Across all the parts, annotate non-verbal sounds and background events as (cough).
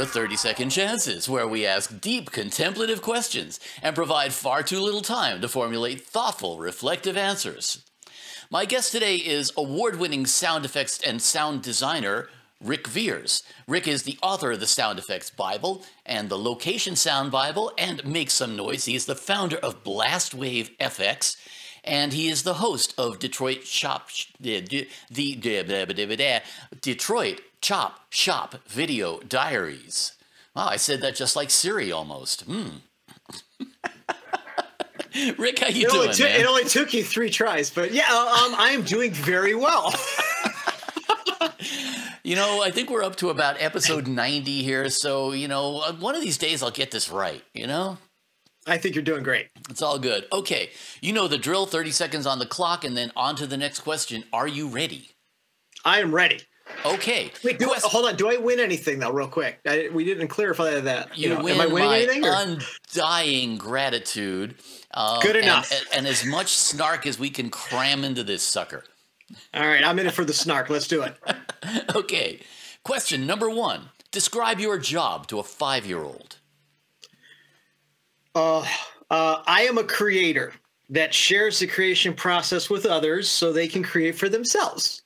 to 30 Second Chances, where we ask deep, contemplative questions and provide far too little time to formulate thoughtful, reflective answers. My guest today is award winning sound effects and sound designer Ric Viers. Ric is the author of the Sound Effects Bible and the Location Sound Bible and Make Some Noise. He is the founder of Blastwave FX and he is the host of Detroit Shop the, the, the Detroit Chop Shop Video Diaries. Wow, I said that just like Siri almost. Hmm. (laughs) Ric, how you it doing, only took? It only took you three tries, but yeah, um, I am doing very well. (laughs) You know, I think we're up to about episode 90 here. So, you know, one of these days I'll get this right, you know? I think you're doing great. It's all good. Okay. You know the drill 30 seconds on the clock, and then on to the next question. Are you ready? I am ready. Okay. Wait, do, Quest- hold on. Do I win anything though, real quick? I, we didn't clarify that. you, know, win am I winning my anything? Or? undying gratitude. um, Good and- enough. And, and as much snark as we can cram into this sucker. All right, I'm in it for the snark. Let's do it. (laughs) Okay. Question number one Describe your job to a five year old. Uh, uh, I am a creator that shares the creation process with others so they can create for themselves.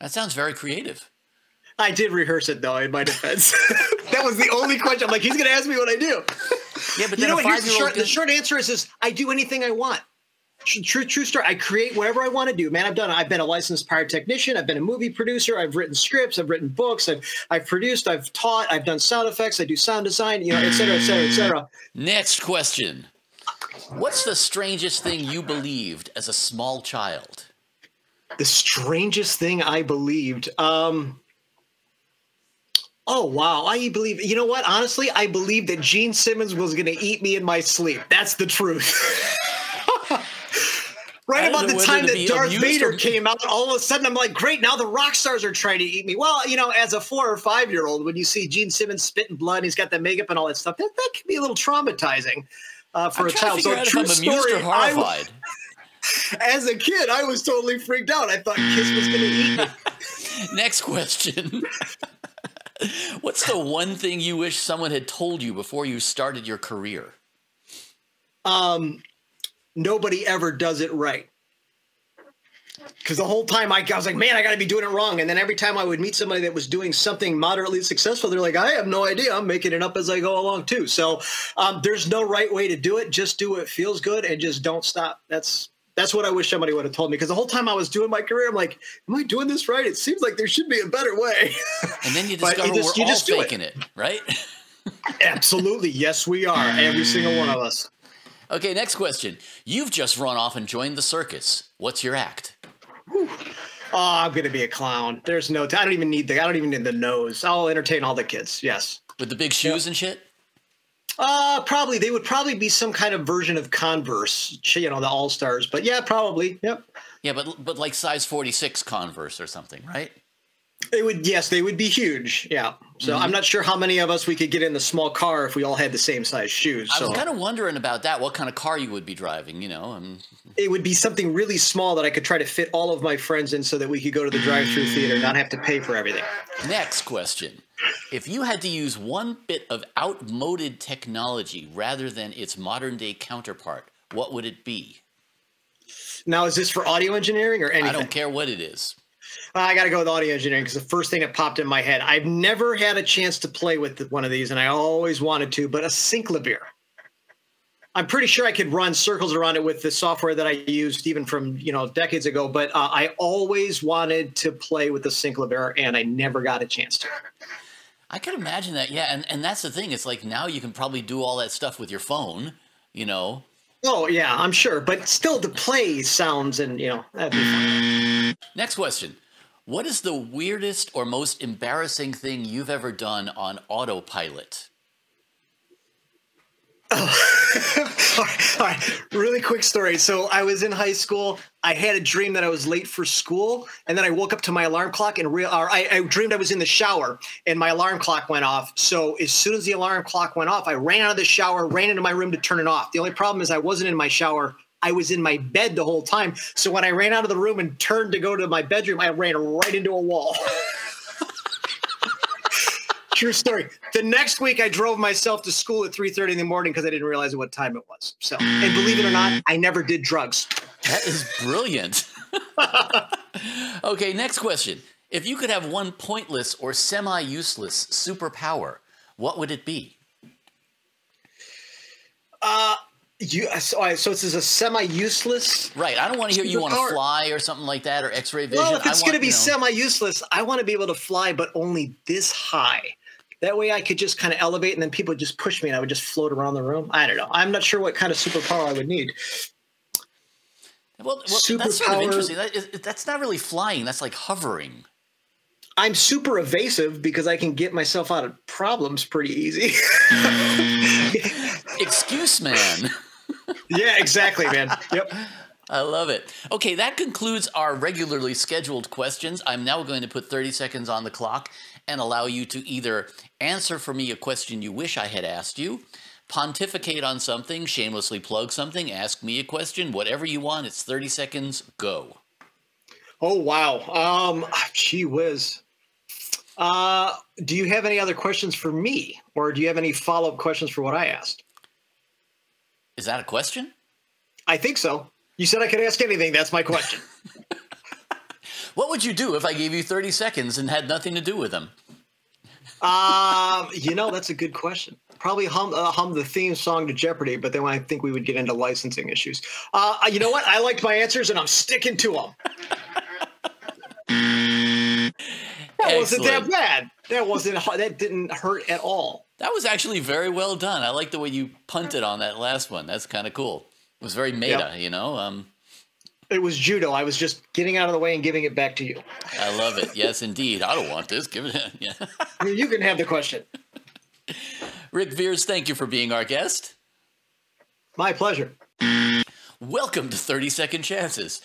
That sounds very creative. I did rehearse it though, in my defense. (laughs) that was the only question. I'm like, he's going to ask me what I do. Yeah, but You know what? Here's the short, the short answer is, is I do anything I want. Tr- True, true story. I create whatever I want to do, man. I've done. I've been a licensed pyrotechnician. I've been a movie producer. I've written scripts. I've written books. I've I've produced. I've taught. I've done sound effects. I do sound design. You know, et cetera, et cetera, et cetera. Next question. What's the strangest thing you believed as a small child? The strangest thing I believed. Um, oh wow, I believe. You know what? Honestly, I believed that Gene Simmons was going to eat me in my sleep. That's the truth. (laughs) Right about the time that Darth Vader or- came out, all of a sudden I'm like, great, now the rock stars are trying to eat me. Well, you know, as a four or five year old, when you see Gene Simmons spitting blood, and he's got the makeup and all that stuff, that, that can be a little traumatizing uh, for I'm a child. So, true story, or I, (laughs) as a kid, I was totally freaked out. I thought Kiss was going to eat me. (laughs) (laughs) Next question. What's the one thing you wish someone had told you before you started your career? um, nobody ever does it right. Because the whole time I, I was like, man, I got to be doing it wrong. And then every time I would meet somebody that was doing something moderately successful, they're like, I have no idea. I'm making it up as I go along too. So um, there's no right way to do it. Just do what feels good and just don't stop. That's that's what I wish somebody would have told me. Because the whole time I was doing my career, I'm like, am I doing this right? It seems like there should be a better way. (laughs) And then you But you just, we're you all just do it. faking it, right? (laughs) Absolutely, yes, we are. Every single one of us. Okay, next question. You've just run off and joined the circus. What's your act? Oh, I'm gonna be a clown. There's no. I don't even need the. I don't even need the nose. I'll entertain all the kids. Yes. With the big shoes and shit? Uh, probably they would probably be some kind of version of Converse. You know, the All Stars. But yeah, probably. Yep. Yeah, but but like size 46 Converse or something, right? They would. Yes, they would be huge. Yeah. So I'm mm-hmm. not sure how many of us we could get in the small car if we all had the same size shoes. I was kind of wondering about that, what kind of car you would be driving, you know? And it would be something really small that I could try to fit all of my friends in, so that we could go to the drive-through theater, and not have to pay for everything. Next question. If you had to use one bit of outmoded technology rather than its modern day counterpart, what would it be? Now, is this for audio engineering or anything? I don't care what it is. I got to go with audio engineering because the first thing that popped in my head. I've never had a chance to play with one of these, and I always wanted to. But a Synclavier. I'm pretty sure I could run circles around it with the software that I used even from you know decades ago. But uh, I always wanted to play with the Synclavier, and I never got a chance to. I could imagine that, yeah. And, and that's the thing. It's like now you can probably do all that stuff with your phone, you know? Oh yeah, I'm sure, but still to play sounds and you know that'd be fun. Next question. What is the weirdest or most embarrassing thing you've ever done on autopilot? all, right, (laughs) all right, really quick story. So I was in high school. I had a dream that I was late for school, and then I woke up to my alarm clock and real. I, I dreamed I was in the shower, and my alarm clock went off. So as soon as the alarm clock went off, I ran out of the shower, ran into my room to turn it off. The only problem is I wasn't in my shower. I was in my bed the whole time. So when I ran out of the room and turned to go to my bedroom, I ran right into a wall. (laughs) True story. The next week, I drove myself to school at 3:30 in the morning because I didn't realize what time it was. So, and believe it or not, I never did drugs. That is brilliant. (laughs) okay, next question. If you could have one pointless or semi-useless superpower, what would it be? Uh, you so, right, so this is a semi-useless. Right. I don't want to hear you want to fly or something like that or X-ray vision. Well, if it's going to be you know- semi-useless, I want to be able to fly, but only this high. That way, I could just kind of elevate, and then people would just push me, and I would just float around the room. I don't know. I'm not sure what kind of superpower I would need. well, well that's sort of superpower- interesting. That is, that's not really flying. That's like hovering. I'm super evasive because I can get myself out of problems pretty easy. Mm. (laughs) Excuse, man. Yeah, exactly, man. Yep. (laughs) I love it. Okay, that concludes our regularly scheduled questions. I'm now going to put 30 seconds on the clock and allow you to either answer for me a question you wish I had asked you, pontificate on something, shamelessly plug something, ask me a question, whatever you want. It's 30 seconds. Go. Oh wow. Um, gee whiz. Uh, do you have any other questions for me, or do you have any follow-up questions for what I asked? Is that a question? I think so. You said I could ask anything. That's my question. (laughs) (laughs) What would you do if I gave you 30 seconds and had nothing to do with them? um, you know, that's a good question. Probably hum, uh, hum the theme song to Jeopardy, but then I think we would get into licensing issues. Uh, you know what? I liked my answers, and I'm sticking to them. (laughs) That wasn't that bad. That wasn't. (laughs) That didn't hurt at all. That was actually very well done. I like the way you punted on that last one. That's kind of cool. It was very meta, you know? Um, It was judo. I was just getting out of the way and giving it back to you. I love it. Yes, indeed. I don't want this. Give it. (laughs) Yeah. (laughs) You can have the question. Ric Viers, thank you for being our guest. My pleasure. Welcome to 30 Second Chances.